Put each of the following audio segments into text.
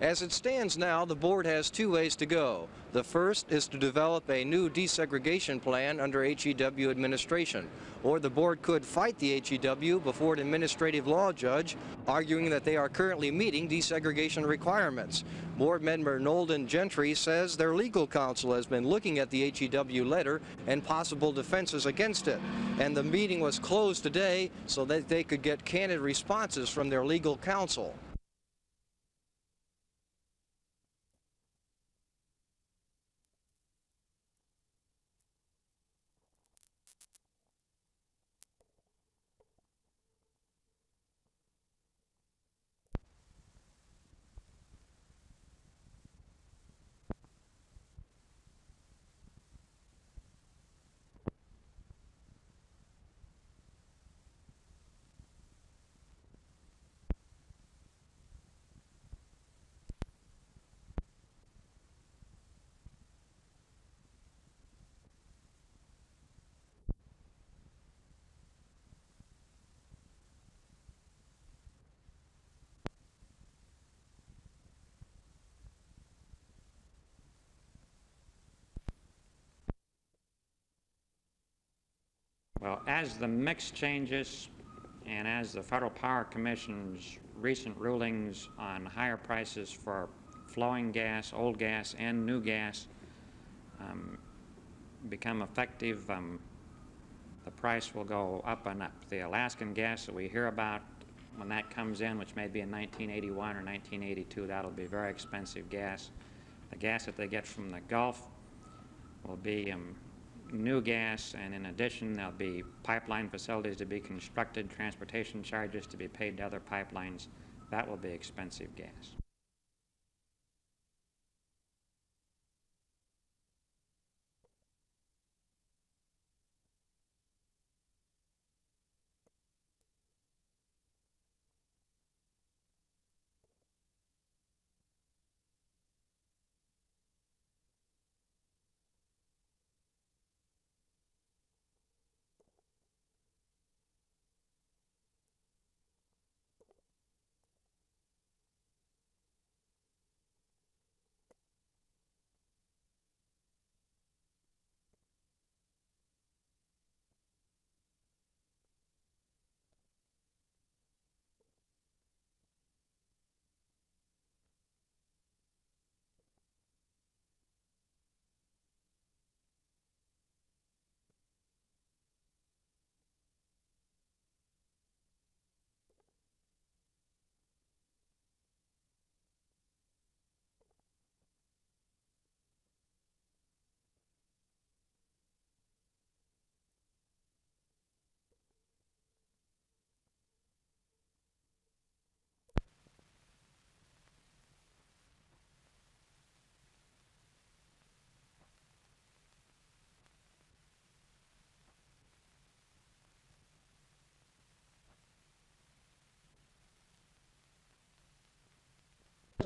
As it stands now, the board has two ways to go. The first is to develop a new desegregation plan under HEW administration, or the board could fight the HEW before an administrative law judge, arguing that they are currently meeting desegregation requirements. Board member Nolden Gentry says their legal counsel has been looking at the HEW letter and possible defenses against it, and the meeting was closed today so that they could get candid responses from their legal counsel. Well, as the mix changes and as the Federal Power Commission's recent rulings on higher prices for flowing gas, old gas, and new gas um, become effective, um, the price will go up and up. The Alaskan gas that we hear about, when that comes in, which may be in 1981 or 1982, that'll be very expensive gas. The gas that they get from the Gulf will be um, new gas, and in addition, there'll be pipeline facilities to be constructed, transportation charges to be paid to other pipelines. That will be expensive gas.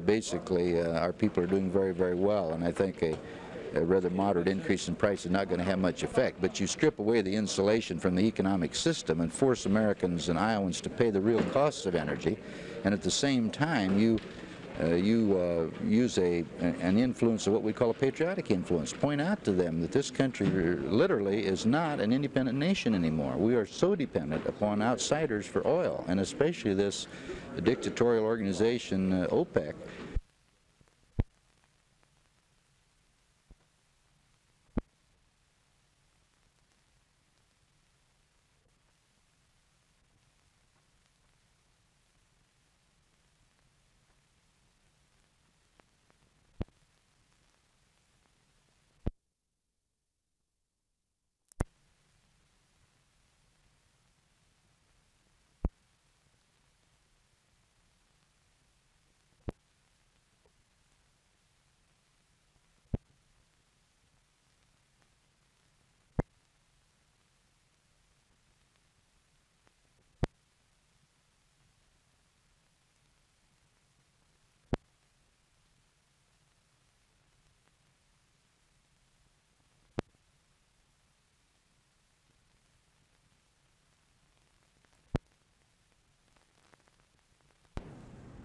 Basically, uh, our people are doing very, very well, and I think a, a rather moderate increase in price is not going to have much effect. But you strip away the insulation from the economic system and force Americans and Iowans to pay the real costs of energy, and at the same time, you uh, you uh, use a, an influence of what we call a patriotic influence. Point out to them that this country literally is not an independent nation anymore. We are so dependent upon outsiders for oil, and especially this dictatorial organization, uh, OPEC,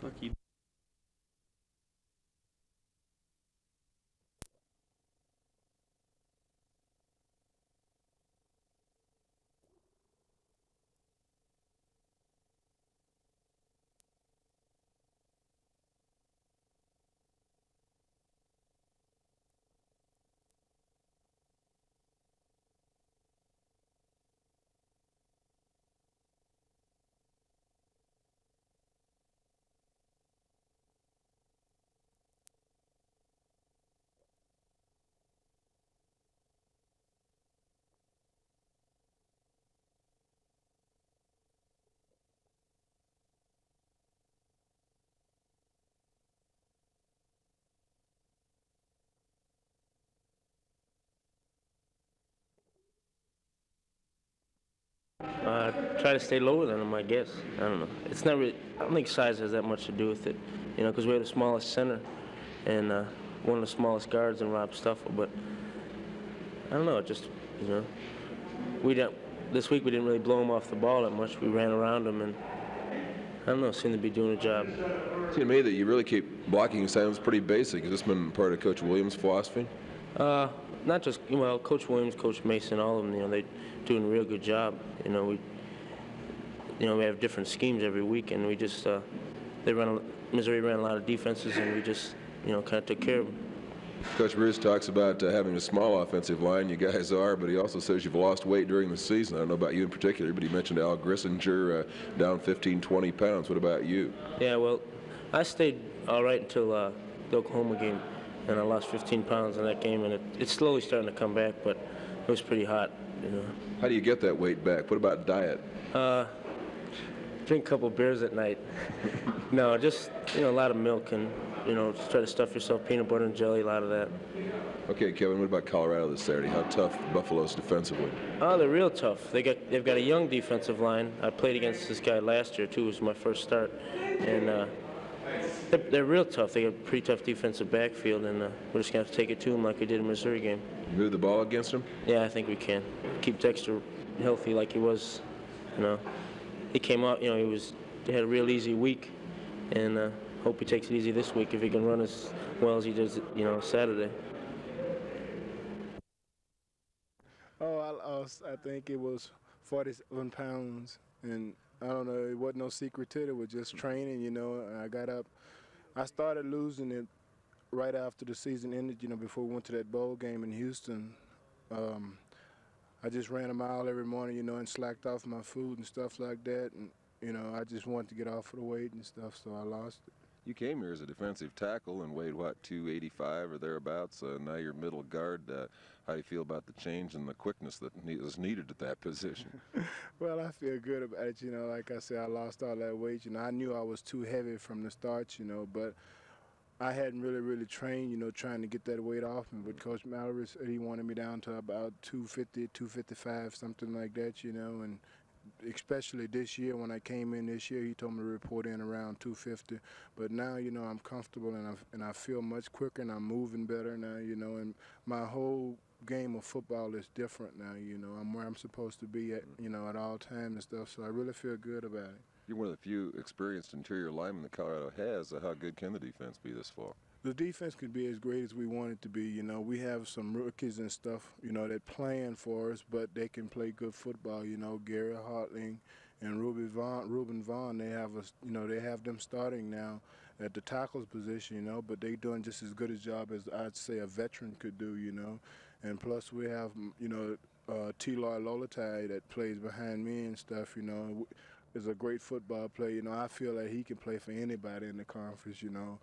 Fuck Uh, try to stay lower than them, I guess. I don't know. It's not really. I don't think size has that much to do with it. You know, because we're the smallest center and uh, one of the smallest guards in Rob Stuffle. But I don't know. It just you know, we don't. This week we didn't really blow him off the ball that much. We ran around him and I don't know. Seemed to be doing a job. It seemed to me that you really keep blocking sounds pretty basic. Has this been part of Coach Williams' philosophy? Uh, not just well, Coach Williams, Coach Mason, all of them. You know, they doing a real good job. You know, we you know we have different schemes every week, and we just uh, they run a, Missouri ran a lot of defenses, and we just you know kind of took care of them. Coach Bruce talks about uh, having a small offensive line. You guys are, but he also says you've lost weight during the season. I don't know about you in particular, but he mentioned Al Grissinger uh, down 15, 20 pounds. What about you? Yeah, well, I stayed all right until uh, the Oklahoma game, and I lost 15 pounds in that game, and it, it's slowly starting to come back, but it was pretty hot, you know. How do you get that weight back? What about diet? Uh, drink a couple beers at night. no, just you know a lot of milk and you know try to stuff yourself peanut butter and jelly, a lot of that. Okay, Kevin. What about Colorado this Saturday? How tough Buffalo's defensively? Oh, they're real tough. They got they've got a young defensive line. I played against this guy last year too. It was my first start, and uh, they're, they're real tough. They got a pretty tough defensive backfield, and uh, we're just gonna have to take it to them like we did in the Missouri game. Move the ball against them? Yeah, I think we can keep Dexter healthy like he was. You know, he came out. You know, he was he had a real easy week, and uh, hope he takes it easy this week if he can run as well as he does. You know, Saturday. Oh, I lost. I think it was 47 pounds, and I don't know. It wasn't no secret to it. It was just training, you know. I got up. I started losing it right after the season ended. You know, before we went to that bowl game in Houston. Um, I just ran a mile every morning, you know, and slacked off my food and stuff like that. And you know, I just wanted to get off of the weight and stuff, so I lost it. You came here as a defensive tackle and weighed what 285 or thereabouts. Uh, now you're middle guard. Uh, how do you feel about the change and the quickness that ne- needed at that position? well, I feel good about it. You know, like I said, I lost all that weight. You know, I knew I was too heavy from the start. You know, but I hadn't really, really trained. You know, trying to get that weight off me. But Coach Mallory he wanted me down to about 250, 255, something like that. You know, and especially this year when I came in this year, he told me to report in around 250. But now, you know, I'm comfortable and I and I feel much quicker and I'm moving better now. You know, and my whole game of football is different now. You know, I'm where I'm supposed to be at. You know, at all times and stuff. So I really feel good about it. You're one of the few experienced interior linemen that Colorado has. Uh, how good can the defense be this fall? The defense could be as great as we want it to be. You know, we have some rookies and stuff, you know, that playing for us, but they can play good football. You know, Gary Hartling and Ruben Vaughan, Ruben Vaughan, they have us, you know, they have them starting now at the tackles position, you know, but they doing just as good a job as I'd say a veteran could do, you know. And plus we have, you know, uh, T-Law Lolatai that plays behind me and stuff, you know, is a great football player. You know, I feel like he can play for anybody in the conference, you know.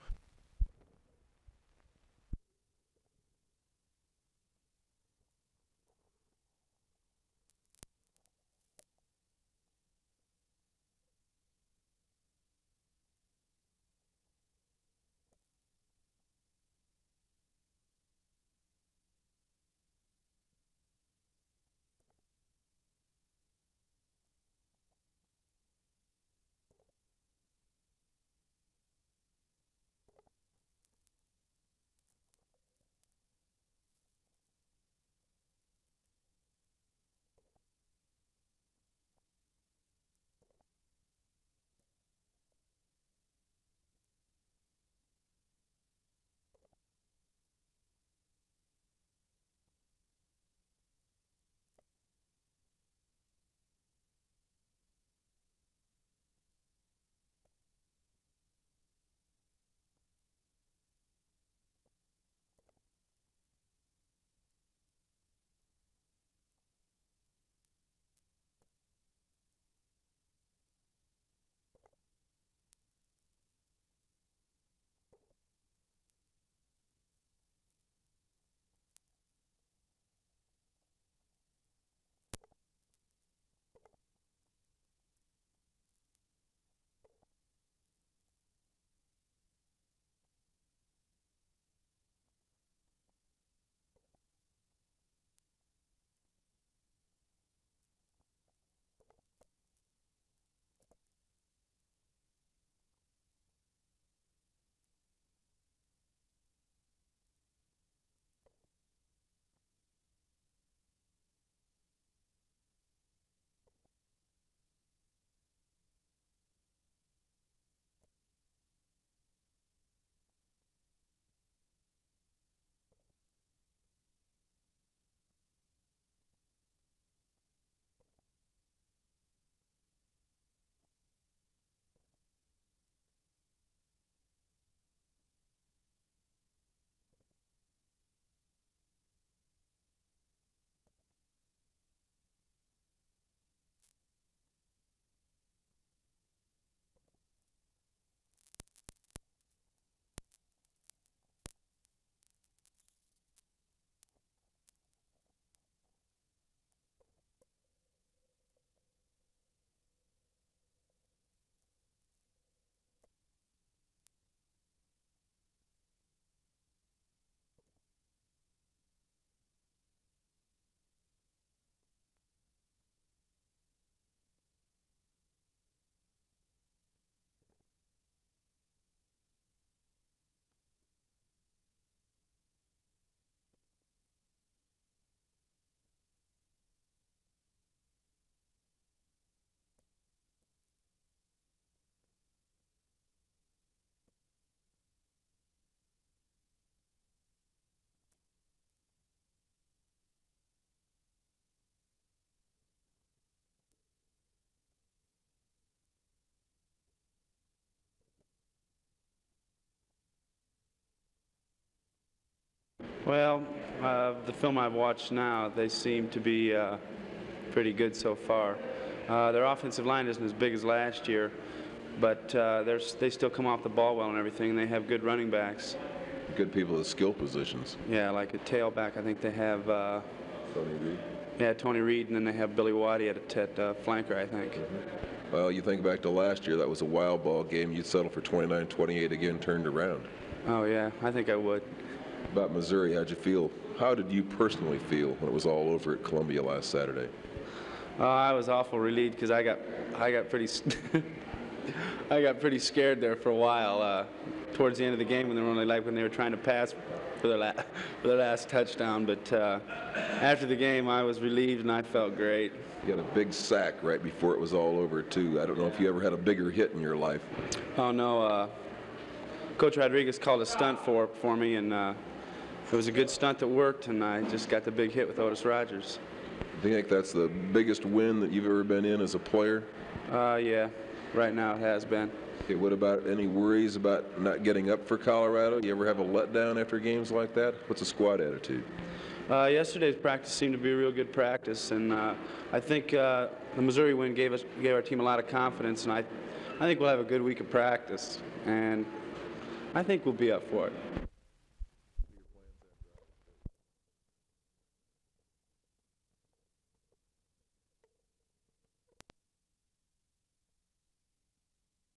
Well, uh, the film I've watched now, they seem to be uh, pretty good so far. Uh, their offensive line isn't as big as last year, but uh, they still come off the ball well and everything, and they have good running backs. Good people at skill positions. Yeah, like a tailback, I think they have, uh, Tony Reed. yeah, Tony Reed, and then they have Billy Waddy at, a- at uh, flanker, I think. Well, you think back to last year, that was a wild ball game. You settled for 29-28 again, turned around. Oh, yeah, I think I would. About Missouri, how'd you feel? How did you personally feel when it was all over at Columbia last Saturday? Uh, I was awful relieved because I got, I got pretty, I got pretty scared there for a while. Uh, towards the end of the game, when they were only like when they were trying to pass for their, la- for their last touchdown. But uh, after the game, I was relieved and I felt great. You had a big sack right before it was all over, too. I don't know if you ever had a bigger hit in your life. Oh no, uh, Coach Rodriguez called a stunt for for me, and uh, it was a good stunt that worked, and I just got the big hit with Otis Rogers. Do you think that's the biggest win that you've ever been in as a player? Uh, yeah, right now it has been. Okay, what about any worries about not getting up for Colorado? You ever have a letdown after games like that? What's the squad attitude? Uh, yesterday's practice seemed to be a real good practice, and uh, I think uh, the Missouri win gave us gave our team a lot of confidence, and I, I think we'll have a good week of practice, and I think we'll be up for it.